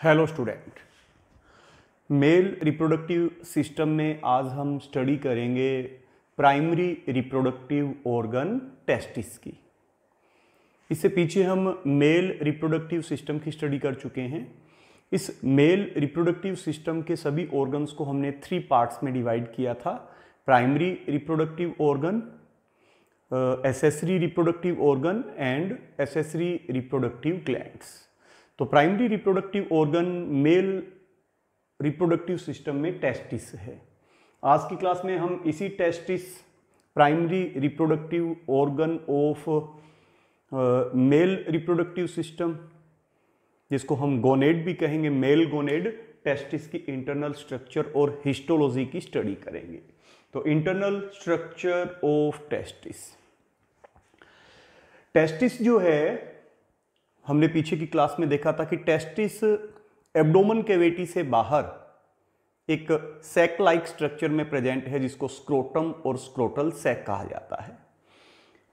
Hello student male reproductive system में आज हम स्टडी करेंगे प्राइमरी रिप्रोडक्टिव ऑर्गन टेस्टिस की। इससे पीछे हम मेल रिप्रोडक्टिव सिस्टम की स्टडी कर चुके हैं। इस मेल रिप्रोडक्टिव सिस्टम के सभी ऑर्गन्स को हमने थ्री पार्ट्स में डिवाइड किया था। Primary reproductive organ accessory reproductive organ and accessory reproductive glands तो primary reproductive organ male reproductive system में टेस्टिस है। आज की क्लास में हम इसी testis primary reproductive organ of male reproductive system जिसको हम गोनेड भी कहेंगे मेल गोनेड टेस्टिस की इंटरनल स्ट्रक्चर और हिस्टोलॉजी की स्टडी करेंगे। तो internal structure of testis testis जो है हमने पीछे की क्लास में देखा था कि टेस्टिस एब्डोमन केविटी से बाहर एक सैक लाइक स्ट्रक्चर में प्रेजेंट है, जिसको स्क्रोटम और स्क्रोटल सैक कहा जाता है।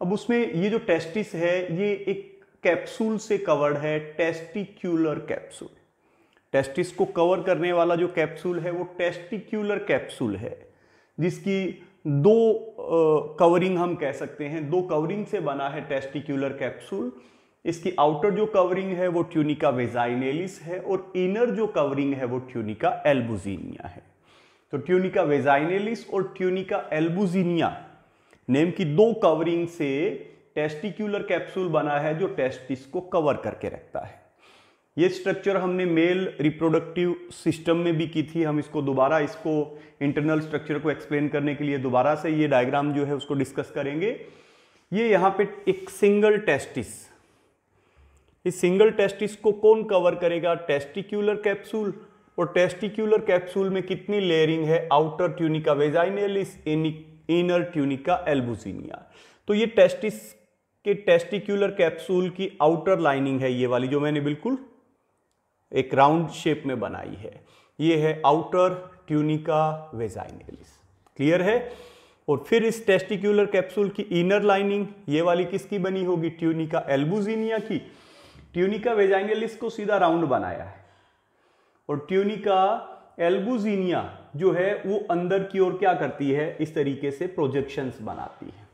अब उसमें ये जो टेस्टिस है, ये एक कैप्सूल से कवर्ड है, टेस्टिक्यूलर कैप्सूल। टेस्टिस को कवर करने वाला जो कैप्सूल है, वो टेस्टिक्यूलर कैप्सूल है, जिसकी दो कवरिंग हम कह सकते हैं। दो कवरिंग से बना है टेस्टिक्यूलर कैप्सूल इसकी आउटर जो कवरिंग है, वो ट्यूनिका वेजाइनेलिस है और इनर जो कवरिंग है, वो ट्यूनिका एल्बुजीनिया है। तो ट्यूनिका वेजाइनेलिस और ट्यूनिका एल्बुजीनिया नेम की दो कवरिंग से टेस्टिक्यूलर कैप्सूल बना है जो टेस्टिस को कवर करके रखता है। ये स्ट्रक्चर हमने मेल रिप्रोडक्टिव सिस्टम में भी की थी। हम इसको दोबारा, इसको इंटरनल स्ट्रक्चर को एक्सप्लेन करने के लिए दोबारा से ये डायग्राम जो है, उसको डिस्कस करेंगे। ये यहाँ पे एक सिंगल टेस्टिस इस सिंगल टेस्टिस को कौन कवर करेगा? टेस्टिक्यूलर कैप्सूल और टेस्टिक्यूलर कैप्सूल में कितनी लेयरिंग है? Outer tunica vaginalis inner tunica albuginea तो ये टेस्टिस के टेस्टिक्यूलर कैप्सूल की आउटर लाइनिंग है ये वाली जो मैंने बिल्कुल एक राउंड शेप में बनाई है। ये है आउटर ट्यूनिका वेजाइनेलिस क्लियर है? और फिर इस टेस्टिक्यूलर कैप्सूल की इनर लाइनिंग ये वाली किसकी बनी होगी? ट्यूनिका एल्बुजिनिया की। ट्यूनिका वेजाइनलिस को सीधा राउंड बनाया है। और ट्यूनिका एल्बुजीनिया जो है, वो अंदर की ओर क्या करती है? इस तरीके से प्रोजेक्शंस बनाती है।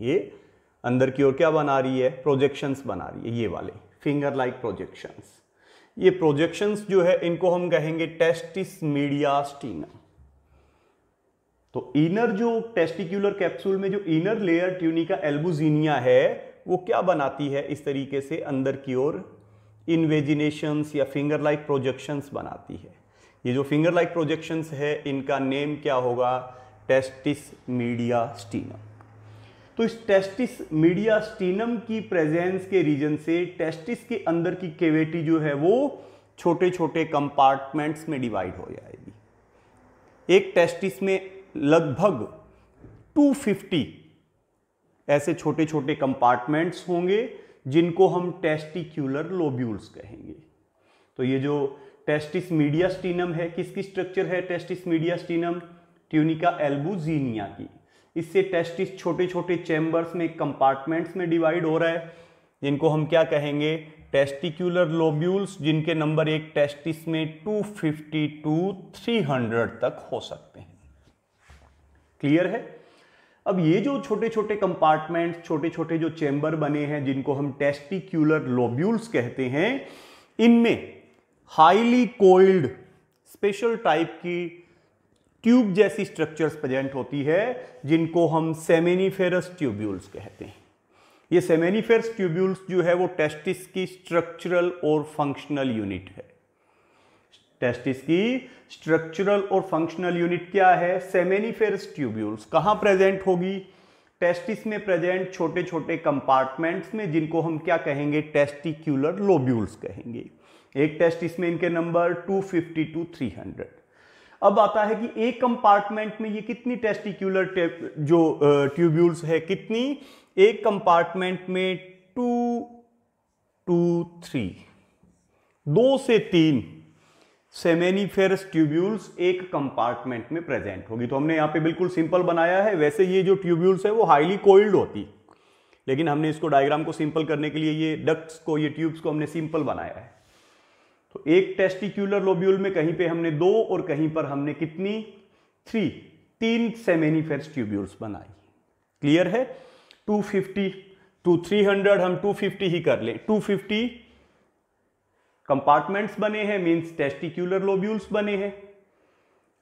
ये अंदर की ओर क्या बना रही है? प्रोजेक्शंस बना रही है, ये वाले फिंगर लाइक प्रोजेक्शंस। ये प्रोजेक्शंस जो है, इनको हम कहेंगे टेस्टिस मीडिया स्टीनम। तो इनर जो टेस्टिक्यूलर कैप्सूल में जो इनर लेयर ट्यूनिका एल्बुजीनिया है वो क्या बनाती है इस तरीके से अंदर की ओर इन्वेजिनेशंस या फिंगर लाइक प्रोजेक्शंस बनाती है। ये जो फिंगर लाइक प्रोजेक्शंस है, इनका नेम क्या होगा? टेस्टिस मीडिया स्टीनम तो इस टेस्टिस मीडिया स्टीनम की प्रेजेंस के रीजन से टेस्टिस के अंदर की केविटी जो है, वो छोटे छोटे कंपार्टमेंट्स में डिवाइड हो जाएगी। एक टेस्टिस में लगभग 250 ऐसे छोटे छोटे कंपार्टमेंट्स होंगे, जिनको हम टेस्टिक्यूलर लोब्यूल्स कहेंगे। तो ये जो टेस्टिस मीडिया स्टीनम है, किसकी स्ट्रक्चर है testis mediastinum tunica albuginea की। इससे टेस्टिस छोटे छोटे चैम्बर्स में कंपार्टमेंट्स में डिवाइड हो रहा है। जिनको हम क्या कहेंगे? टेस्टिक्यूलर लोब्यूल्स जिनके नंबर एक टेस्टिस में 250 टू 300 तक हो सकते हैं। क्लियर है? अब ये जो छोटे छोटे कंपार्टमेंट छोटे छोटे जो चैम्बर बने हैं, जिनको हम टेस्टिक्यूलर लोब्यूल्स कहते हैं, इनमें हाईली कोल्ड स्पेशल टाइप की ट्यूब जैसी स्ट्रक्चर्स प्रेजेंट होती है, जिनको हम सेमेनिफेरस ट्यूब्यूल्स कहते हैं। ये सेमेनिफेरस ट्यूब्यूल्स जो है, वो टेस्टिस की स्ट्रक्चरल और फंक्शनल यूनिट है। टेस्टिस की स्ट्रक्चरल और फंक्शनल यूनिट क्या है? सेमेनिफेरस ट्यूब्यूल्स कहाँ प्रेजेंट होगी? टेस्टिस में प्रेजेंट छोटे छोटे कंपार्टमेंट्स में, जिनको हम क्या कहेंगे? टेस्टिक्यूलर लोब्यूल्स कहेंगे। एक टेस्टिस में इनके नंबर 250 टू 300 अब आता है कि एक कंपार्टमेंट में ये कितनी टेस्टिक्यूलर जो ट्यूब्यूल्स है, कितनी? एक कंपार्टमेंट में टू टू थ्री दो से तीन। सेमेनिफेरस ट्यूब्यूल्स एक कंपार्टमेंट में प्रेजेंट होगी। तो हमने यहाँ पे बिल्कुल सिंपल बनाया है। वैसे ये जो ट्यूब्यूल्स है, वो हाईली कोल्ड होती। लेकिन हमने इसको डायग्राम को सिंपल करने के लिए ये डक्ट्स को, ये ट्यूब्स को हमने सिंपल बनाया है। तो एक टेस्टिक्यूलर लोब्यूल में कहीं पे हमने दो और कहीं पर हमने कितनी? थ्री। तीन सेमेनिफेरस ट्यूब्यूल्स बनाई। क्लियर है? 250 टू 300 हम 250 ही कर लें। 250 कंपार्टमेंट्स बने हैं मीन्स टेस्टिक्यूलर लोब्यूल्स बने हैं।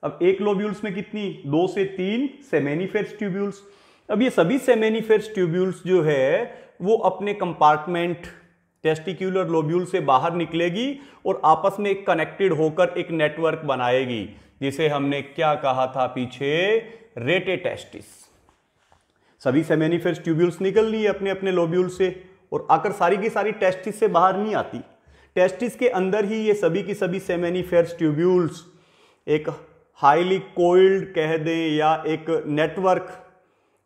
अब एक लोब्यूल्स में कितनी? दो से तीन सेमेनिफेरस ट्यूब्यूल्स अब ये सभी सेमेनिफेरस ट्यूब्यूल्स जो है, वो अपने कंपार्टमेंट टेस्टिक्यूलर लोब्यूल से बाहर निकलेगी और आपस में कनेक्टेड होकर एक नेटवर्क बनाएगी, जिसे हमने क्या कहा था पीछे? रेटे टेस्टिस सभी सेमेनिफेरस ट्यूब्यूल्स निकल लिए अपने अपने लोब्यूल से और आकर सारी की सारी टेस्टिस से बाहर नहीं आती। टेस्टिस के अंदर ही ये सभी की सभी सेमेनिफेरस ट्यूब्यूल्स एक हाईली कोइल्ड कह दें या एक नेटवर्क,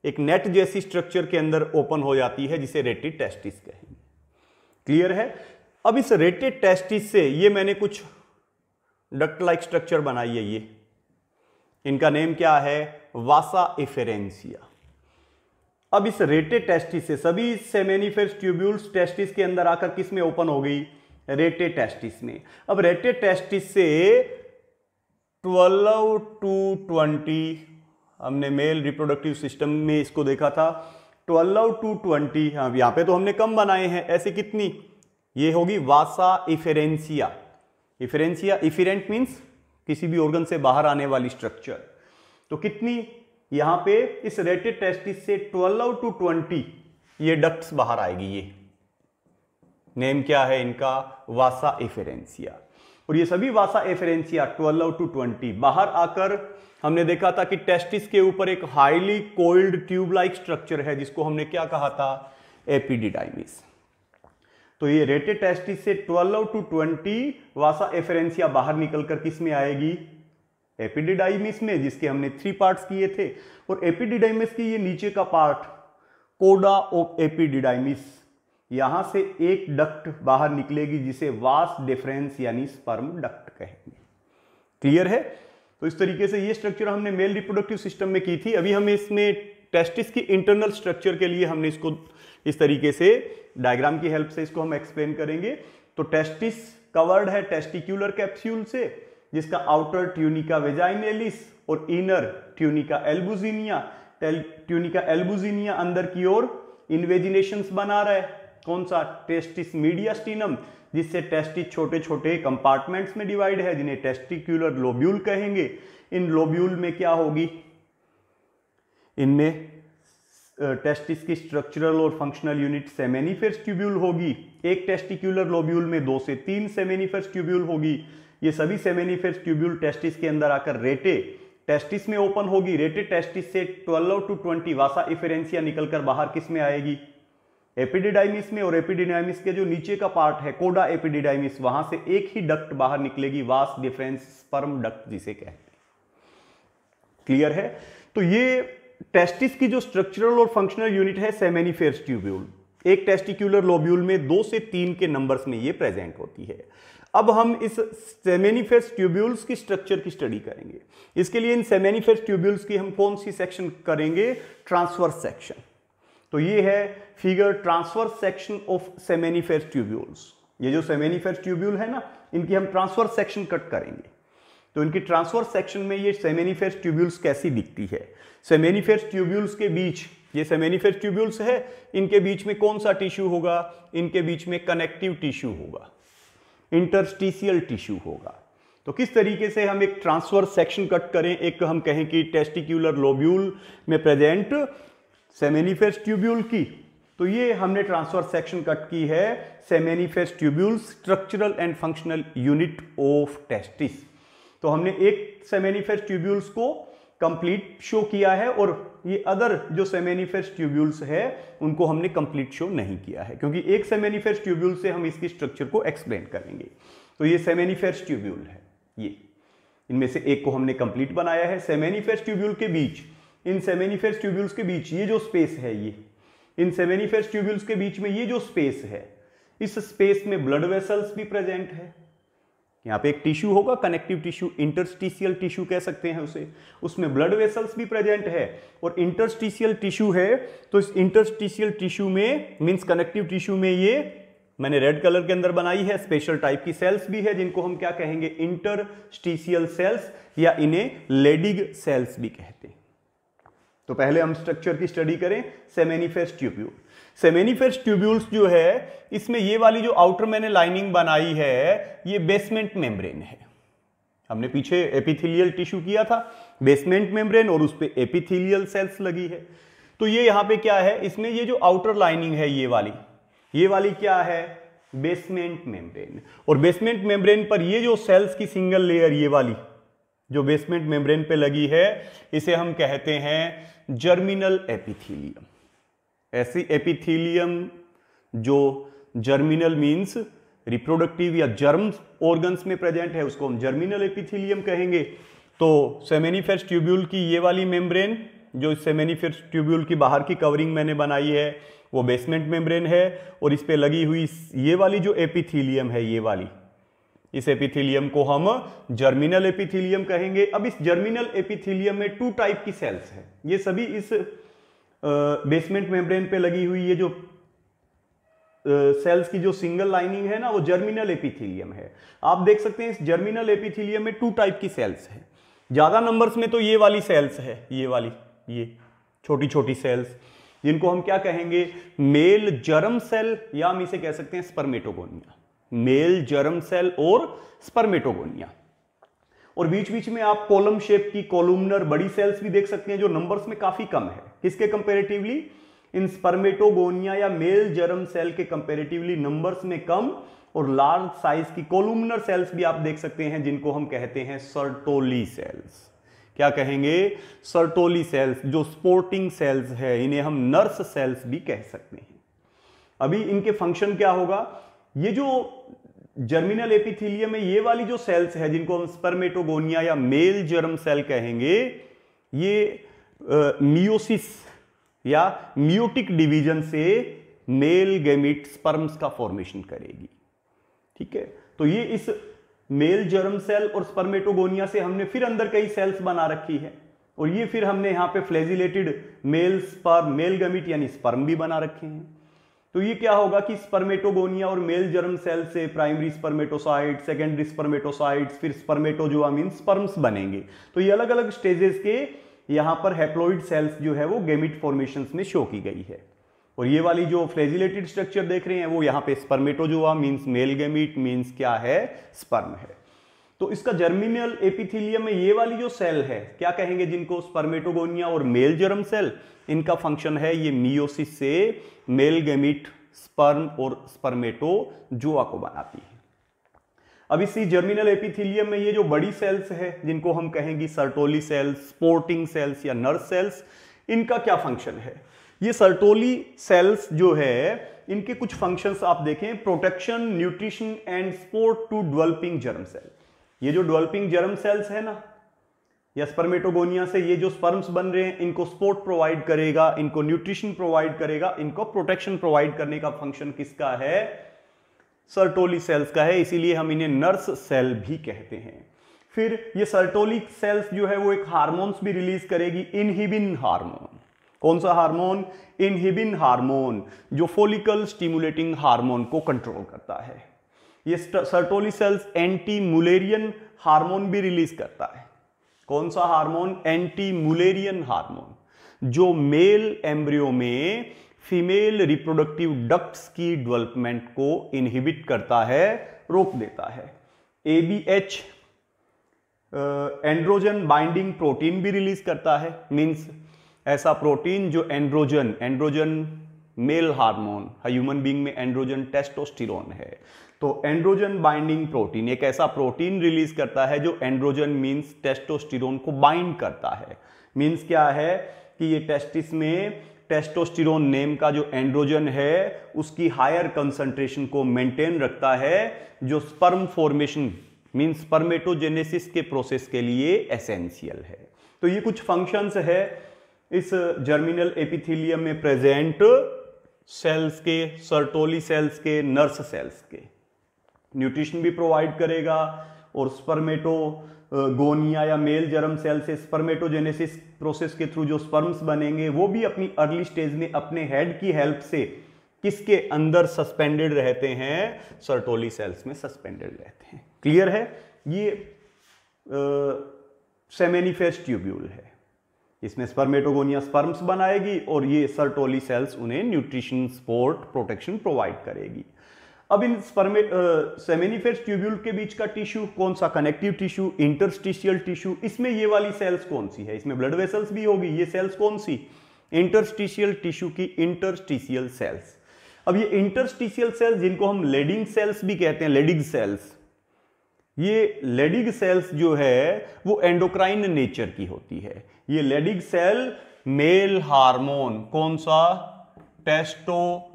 एक नेट जैसी स्ट्रक्चर के अंदर ओपन हो जाती है, जिसे रेटेड टेस्टिस कहेंगे। क्लियर है? अब इस रेटेड टेस्टिस से ये मैंने कुछ डक्ट लाइक स्ट्रक्चर बनाई है ये। इनका नेम क्या है? वासा इफेरेंसिया अब इस रेटेड टेस्टिस से सभी सेमेनिफेरस ट्यूब्यूल्स टेस्टिस के अंदर आकर किसमें ओपन हो गई? रेटेड टेस्टिस में। अब रेटेड टेस्टिस से 12 टू 20 हमने मेल रिप्रोडक्टिव सिस्टम में इसको देखा था। 12 टू 20 हाँ यहाँ पे तो हमने कम बनाए हैं, ऐसे कितनी? ये होगी वासा इफेरेंसिया। इफेरेंसिया, इफिरेंट मीन्स किसी भी ऑर्गन से बाहर आने वाली स्ट्रक्चर तो कितनी? यहाँ पे इस रेटेड टेस्टिस से 12 टू 20 ये डक्ट्स बाहर आएगी, ये। नेम क्या है इनका? वासा एफेरेंसिया। और ये सभी वासा एफेरेंसिया 12 टू 20 बाहर आकर हमने देखा था कि टेस्टिस के ऊपर एक highly coiled tube like structure है, जिसको हमने क्या कहा था? एपीडिडाइमिस। तो ये रेटेड टेस्टिस से 12 टू 20 वासा एफेरेंसिया बाहर निकलकर किसमें आएगी? एपिडिडाइमिस में, जिसके हमने थ्री पार्ट्स किए थे। और एपिडिडाइमिस की ये नीचे का पार्ट कोडा ऑफ़ एपिडिडाइमिस। यहाँ से एक डक्ट बाहर निकलेगी जिसे वास डिफरेंस यानी स्पर्म डक्ट कहेंगे। क्लियर है? तो इस तरीके से ये स्ट्रक्चर हमने मेल रिप्रोडक्टिव सिस्टम में की थी। अभी हम इसमें टेस्टिस की इंटरनल स्ट्रक्चर के लिए हमने इसको इस तरीके से डायग्राम की हेल्प से इसको हम एक्सप्लेन करेंगे। तो टेस्टिस कवर्ड है टेस्टिक्यूलर कैप्स्यूल से, जिसका आउटर ट्यूनिका वेजाइनेलिस और inner tunica albuginea tunica albuginea अंदर की ओर इन्वेजिनेशन बना रहा है। कौन सा टेस्टिस मीडियास्टिनम जिससे टेस्टिस छोटे छोटे कंपार्टमेंट्स में डिवाइड है, जिन्हें टेस्टिक्यूलर लोब्यूल कहेंगे। इन लोब्यूल में क्या होगी? इनमें टेस्टिस की स्ट्रक्चरल और फंक्शनल यूनिट सेमेनिफेरस ट्यूब्यूल होगी। एक टेस्टिक्यूलर लोब्यूल में दो से तीन सेमेनिफेरस ट्यूब्यूल होगी। ये सभी सेमेनिफेरस ट्यूब्यूल टेस्टिस के अंदर आकर रेटे टेस्टिस में ओपन होगी। रेटे टेस्टिस से 12 टू 20 वासा इफेरेंसिया निकलकर बाहर किसमें आएगी? एपिडिडाइमिस में और एपिडिडाइमिस के जो नीचे का पार्ट है, कोडा एपिडिडाइमिस, वहाँ से एक ही डक्ट बाहर निकलेगी, वास डिफरेंस स्पर्म डक्ट जिसे कहते हैं। क्लियर है? तो ये टेस्टिस की जो स्ट्रक्चरल और फंक्शनल यूनिट है, सेमेनिफेरस ट्यूब्यूल। एक टेस्टिक्यूलर लोब्यूल में दो से तीन के नंबर्स में ये प्रेजेंट होती है। अब हम इस सेमेनिफेरस ट्यूब्यूल्स की स्ट्रक्चर की स्टडी करेंगे। इसके लिए इन सेमेनिफेरस ट्यूब्यूल्स की हम कौन सी सेक्शन करेंगे? Transverse section. तो ये है figure transverse section of seminiferous tubules ये जो सेमेनिफेरस ट्यूब्यूल है ना, इनकी हम ट्रांसफ़र सेक्शन कट करेंगे। तो इनकी ट्रांसफ़र सेक्शन में ये सेमेनिफेरस ट्यूब्यूल्स कैसी दिखती है? सेमेनिफेरस ट्यूब्यूल्स के बीच, ये सेमेनिफेरस ट्यूब्यूल्स है, इनके बीच में कौन सा टिश्यू होगा? इनके बीच में कनेक्टिव टिश्यू होगा। इंटरस्टिशियल टिश्यू होगा। तो किस तरीके से हम एक ट्रांसफ़र सेक्शन कट करें? एक हम कहें कि टेस्टिक्यूलर लोब्यूल में प्रेजेंट सेमेनिफेरस ट्यूब्यूल की। तो ये हमने ट्रांसफ़र सेक्शन कट की है seminiferous tubule structural and functional unit of testis. तो हमने एक सेमेनिफेरस ट्यूब्यूल्स को कंप्लीट शो किया है और ये अदर जो सेमेनिफेरस ट्यूब्यूल्स है, उनको हमने कंप्लीट शो नहीं किया है, क्योंकि एक सेमेनिफेरस ट्यूब्यूल से हम इसकी स्ट्रक्चर को एक्सप्लेन करेंगे। तो ये सेमेनिफेरस ट्यूब्यूल है, ये। इनमें से एक को हमने कंप्लीट बनाया है। सेमेनिफेरस ट्यूब्यूल के बीच इन सेमेनिफेरस ट्यूब्यूल्स के बीच ये जो स्पेस है ये, इन सेमेनिफेरस ट्यूब्यूल्स के बीच में ये जो स्पेस है, इस स्पेस में ब्लड वेसल्स भी प्रेजेंट है। यहाँ पे एक टिश्यू होगा, कनेक्टिव टिश्यू, इंटरस्टिशियल टिश्यू कह सकते हैं उसे। उसमें ब्लड वेसल्स भी प्रेजेंट है और इंटरस्टिशियल टिश्यू है तो इस इंटरस्टिशियल टिश्यू में मीन्स कनेक्टिव टिश्यू में ये मैंने रेड कलर के अंदर बनाई है, स्पेशल टाइप की सेल्स भी है, जिनको हम क्या कहेंगे, इंटरस्टीशियल सेल्स या इन्हें लेडिग सेल्स भी कहते हैं। तो पहले हम स्ट्रक्चर की स्टडी करें सेमेनिफेस ट्यूब्यूल सेमेनिफेस ट्यूब्यूल्स जो है, इसमें ये वाली जो आउटर मैंने लाइनिंग बनाई है, ये बेसमेंट मेम्ब्रेन है. हमने पीछे एपिथेलियल टिश्यू किया था बेसमेंट मेम्ब्रेन और उस पर एपिथेलियल सेल्स लगी है. तो ये यहाँ पे क्या है? इसमें ये जो आउटर लाइनिंग है, ये वाली ये वाली क्या है? बेसमेंट मेम्ब्रेन और बेसमेंट मेम्ब्रेन पर ये जो सेल्स की सिंगल लेयर ये वाली जो बेसमेंट मेम्ब्रेन पे लगी है, इसे हम कहते हैं जर्मिनल एपिथीलियम ऐसी एपिथीलियम जो जर्मिनल मींस रिप्रोडक्टिव या जर्म ऑर्गन्स में प्रेजेंट है, उसको हम जर्मिनल एपिथीलियम कहेंगे। तो सेमेनिफेस ट्यूब्यूल की ये वाली मेम्ब्रेन जो सेमेनिफेस ट्यूब्यूल की बाहर की कवरिंग मैंने बनाई है, वो बेसमेंट मेम्ब्रेन है, और इस पर लगी हुई ये वाली जो एपिथीलियम है, ये वाली इस एपिथीलियम को हम जर्मिनल एपिथीलियम कहेंगे। अब इस जर्मिनल एपिथीलियम में टू टाइप की सेल्स है। ये सभी इस बेसमेंट मेम्ब्रेन पे लगी हुई ये जो सेल्स की जो सिंगल लाइनिंग है ना, वो जर्मिनल एपिथीलियम है। आप देख सकते हैं इस जर्मिनल एपिथीलियम में टू टाइप की सेल्स है। ज़्यादा नंबर्स में तो ये वाली सेल्स है, ये वाली, ये छोटी छोटी सेल्स जिनको हम क्या कहेंगे? मेल जर्म सेल या हम इसे कह सकते हैं स्पर्मेटोगोनिया मेल जर्म सेल और स्पर्मेटोगोनिया और बीच बीच में आप कॉलम शेप की कॉलुमनर बड़ी सेल्स भी देख सकते हैं, जो नंबर्स में काफ़ी कम है। किसके कंपेरेटिवली इन स्पर्मेटोगोनिया या मेल जर्म सेल के कंपेरेटिवली नंबर्स में कम और लार्ज साइज़ की कोलुमनर सेल्स भी आप देख सकते हैं, जिनको हम कहते हैं सर्टोली सेल्स क्या कहेंगे? सर्टोली सेल्स जो स्पोर्टिंग सेल्स है, इन्हें हम नर्स सेल्स भी कह सकते हैं। अभी इनके फ़ंक्शन क्या होगा? ये जो जर्मिनल एपिथीलियम में ये वाली जो सेल्स है, जिनको हम स्पर्मेटोगोनिया या मेल जर्म सेल कहेंगे, ये मियोसिस या मियोटिक डिवीज़न से मेल गेमिट स्पर्म्स का फॉर्मेशन करेगी। ठीक है? तो ये इस मेल जर्म सेल और स्पर्मेटोगोनिया से हमने फिर अंदर कई सेल्स बना रखी है। और ये फिर हमने यहाँ पे flagellated male sperm male gamete यानी स्पर्म भी बना रखे हैं। तो ये क्या होगा कि स्पर्मेटोगोनिया और मेल जर्म सेल से प्राइमरी स्पर्मेटोसाइट सेकेंडरी स्पर्मेटोसाइट फिर स्पर्मेटोजोआ मीन स्पर्म्स बनेंगे। तो ये अलग अलग स्टेजेस के यहाँ पर हैप्लोइड सेल्स जो है वो गेमिट फॉर्मेशन में शो की गई है। और ये वाली जो फ्लेजिलेटेड स्ट्रक्चर देख रहे हैं, वो यहाँ पे spermatozoa means male gamete means क्या है? स्पर्म है। तो इसका जर्मिनल एपिथीलियम में ये वाली जो सेल है, क्या कहेंगे जिनको स्पर्मेटोगोनिया और मेल जर्म सेल इनका फ़ंक्शन है ये मियोसिस से मेल गेमिट स्पर्म और स्पर्मेटोजोआ को बनाती है। अब इसी जर्मिनल एपिथीलियम में ये जो बड़ी सेल्स है, जिनको हम कहेंगे सर्टोली सेल्स स्पोर्टिंग सेल्स या नर्स सेल्स इनका क्या फ़ंक्शन है? ये सर्टोली सेल्स जो है, इनके कुछ फ़ंक्शंस आप देखें protection nutrition and support to developing germ cell ये जो डेवलपिंग जर्म सेल्स है ना, या स्पर्मेटोगोनिया से ये जो स्पर्म्स बन रहे हैं, इनको स्पोर्ट प्रोवाइड करेगा, इनको न्यूट्रिशन प्रोवाइड करेगा, इनको प्रोटेक्शन प्रोवाइड करने का फ़ंक्शन किसका है? सर्टोली सेल्स का है, इसीलिए हम इन्हें नर्स सेल भी कहते हैं। फिर ये सर्टोलिक सेल्स जो है, वो एक हार्मोन्स भी रिलीज़ करेगी इनहिबिन हार्मोन कौन सा हार्मोन इनहिबिन हार्मोन जो फोलिकल स्टिमुलेटिंग हार्मोन को कंट्रोल करता है। ये Sertoli cells anti Mullerian hormone भी रिलीज़ करता है। कौन सा हार्मोन? Anti Mullerian hormone. जो मेल एम्ब्रियो में फीमेल रिप्रोडक्टिव डक्ट्स की डेवलपमेंट को इनहिबिट करता है, रोक देता है। A B H androgen binding protein भी रिलीज़ करता है। मींस ऐसा प्रोटीन जो androgen androgen male hormone, human being में एंड्रोजन टेस्टोस्टिरोन है। तो एंड्रोजन बाइंडिंग प्रोटीन एक ऐसा प्रोटीन रिलीज़ करता है जो एंड्रोजन मींस टेस्टोस्टिरोन को बाइंड करता है। मींस क्या है कि ये टेस्टिस में टेस्टोस्टिरोन नेम का जो एंड्रोजन है, उसकी हायर कंसंट्रेशन को मेंटेन रखता है, जो स्पर्म फॉर्मेशन मीन स्पर्मेटोजेनेसिस के प्रोसेस के लिए एसेंशियल है। तो ये कुछ फ़ंक्शंस है इस जर्मिनल एपिथीलियम में प्रेजेंट सेल्स के सर्टोली सेल्स के नर्स सेल्स के। न्यूट्रिशन भी प्रोवाइड करेगा और स्पर्मेटो गोनिया या मेल जर्म सेल से स्पर्मेटोजेनेसिस प्रोसेस के थ्रू जो स्पर्म्स बनेंगे, वो भी अपनी अर्ली स्टेज में अपने हेड की हेल्प से किसके अंदर सस्पेंडेड रहते हैं? सर्टोली सेल्स में सस्पेंडेड रहते हैं। क्लियर है? ये सेमेनिफेस ट्यूब्यूल है। इसमें स्पर्मेटोगोनिया स्पर्म्स बनाएगी और ये सर्टोली सेल्स उन्हें न्यूट्रिशन, सपोर्ट, प्रोटेक्शन प्रोवाइड करेगी। अब इन सेमेनिफेस ट्यूब्यूल के बीच का टिश्यू कौन सा कनेक्टिव टिश्यू इंटरस्टिशियल टिश्यू इसमें ये वाली सेल्स कौन सी है? इसमें ब्लड वेसल्स भी होगी, ये सेल्स कौन सी? इंटरस्टिशियल टिश्यू की इंटरस्टिशियल सेल्स अब ये इंटरस्टिशियल सेल्स जिनको हम लेडिंग सेल्स भी कहते हैं लेडिग सेल्स ये लेडिग सेल्स जो है, वो एंडोक्राइन नेचर की होती है। ये लेडिग सेल मेल हार्मोन कौन सा? टेस्टोस्टिरोन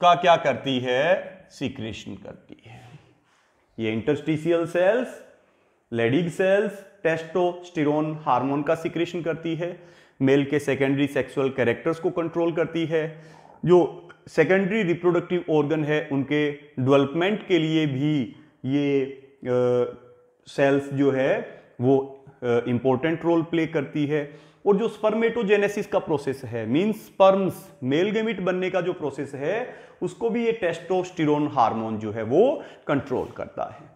का क्या करती है? सीक्रेशन करती है। ये interstitial cells Leydig cells testosterone hormone का सीक्रेशन करती है। मेल के सेकेंडरी सेक्सुअल कैरेक्टर्स को कंट्रोल करती है। जो सेकेंडरी रिप्रोडक्टिव ऑर्गन है, उनके डेवलपमेंट के लिए भी ये सेल्स जो है वो इंपॉर्टेंट रोल प्ले करती है। और जो स्पर्मेटोजेनेसिस का प्रोसेस है मींस स्पर्म्स मेल गेमिट बनने का जो प्रोसेस है, उसको भी ये टेस्टोस्टिरोन हार्मोन जो है वो कंट्रोल करता है।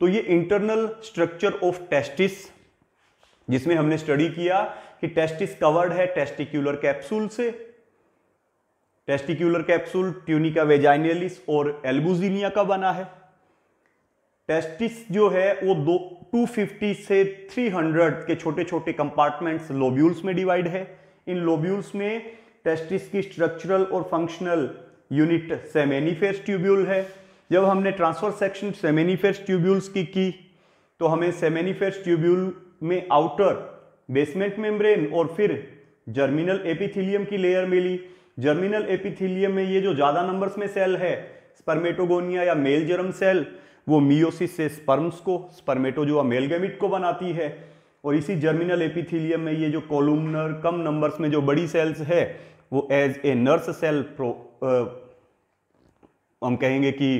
तो ये इंटरनल स्ट्रक्चर ऑफ़ टेस्टिस जिसमें हमने स्टडी किया कि टेस्टिस कवर्ड है टेस्टिक्यूलर कैप्सूल से। टेस्टिक्यूलर कैप्सूल ट्यूनिका वेजाइनलिस और एल्बुजिनिया का बना है। टेस्टिस जो है, वो दो 250 से 300 के छोटे छोटे कंपार्टमेंट्स लोब्यूल्स में डिवाइड है। इन लोब्यूल्स में टेस्टिस की स्ट्रक्चरल और फंक्शनल यूनिट सेमेनिफेस ट्यूब्यूल है। जब हमने ट्रांसफ़र सेक्शन सेमेनिफेस ट्यूब्यूल्स की की तो हमें सेमेनिफेस ट्यूब्यूल में आउटर बेसमेंट मेम्ब्रेन और फिर जर्मिनल एपिथीलियम की लेयर मिली। जर्मिनल एपिथीलियम में ये जो ज़्यादा नंबर्स में सेल है स्पर्मेटोगोनिया या मेल जर्म सेल वो मियोसिस से स्पर्म्स को स्पर्मेटोजोआ मेलगेमिट को बनाती है। और इसी जर्मिनल एपिथीलियम में ये जो कोलुमनर कम नंबर्स में जो बड़ी सेल्स है वो एज ए नर्स सेल प्रो आ, हम कहेंगे कि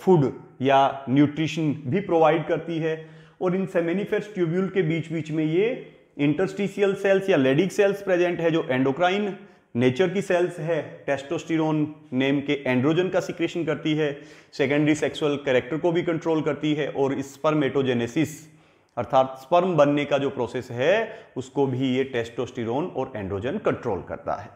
फ़ूड या न्यूट्रिशन भी प्रोवाइड करती है। और इन सेमेनिफेस ट्यूब्यूल के बीच बीच में ये इंटरस्टिशियल सेल्स या लेडिक सेल्स प्रेजेंट है जो एंडोक्राइन नेचर की सेल्स है टेस्टोस्टिरोन नेम के एंड्रोजन का सिक्रेशन करती है सेकेंडरी सेक्सुअल कैरेक्टर को भी कंट्रोल करती है और स्पर्मेटोजेनेसिस अर्थात स्पर्म बनने का जो प्रोसेस है, उसको भी ये टेस्टोस्टिरोन और एंड्रोजन कंट्रोल करता है।